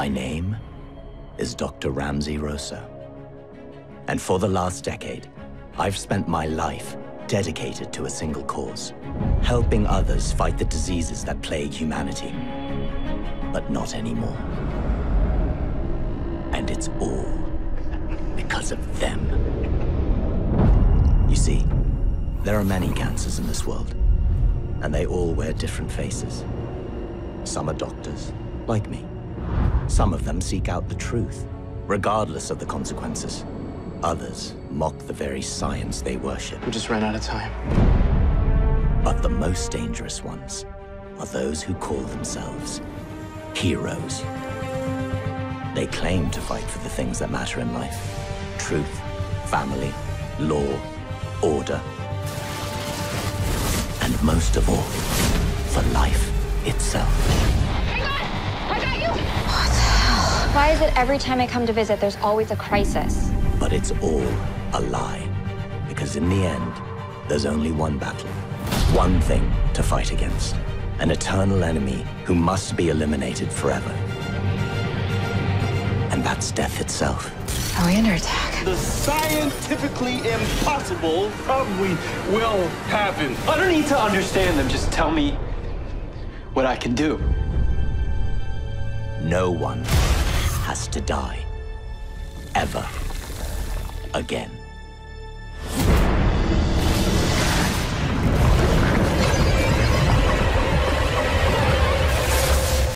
My name is Dr. Ramsey Rosso. And for the last decade, I've spent my life dedicated to a single cause, helping others fight the diseases that plague humanity. But not anymore. And it's all because of them. You see, there are many cancers in this world, and they all wear different faces. Some are doctors, like me. Some of them seek out the truth, regardless of the consequences. Others mock the very science they worship. We just ran out of time. But the most dangerous ones are those who call themselves heroes. They claim to fight for the things that matter in life. Truth, family, law, order. And most of all, for life itself. Why is it every time I come to visit, there's always a crisis? But it's all a lie. Because in the end, there's only one battle. One thing to fight against. An eternal enemy who must be eliminated forever. And that's death itself. Are we under attack? The scientifically impossible probably will happen. I don't need to understand them. Just tell me what I can do. No one has to die. Ever. Again.